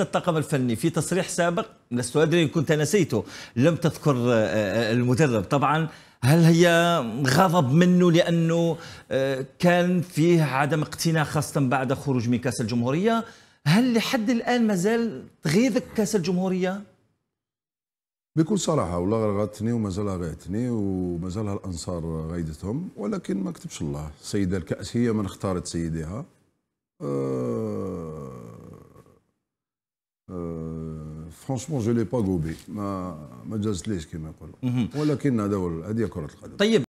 الطاقم الفني في تصريح سابق لست ادري ان كنت نسيته لم تذكر آه، آه، المدرب. طبعا هل هي غضب منه لأنه آه، كان فيه عدم اقتناع خاصه بعد خروج من كأس الجمهورية؟ هل لحد الآن ما زال تغيظك كأس الجمهورية؟ بكل صراحة والله غاتني ومازال غايتني ومازال الانصار غايدتهم ولكن ما كتبش الله. سيدة الكأس هي من اختارت سيدها. أه franchement je l'ai pas gobé ما ما جازت ليش كما يقولوا ولكن هذا هو هذه كرة القدم. طيب.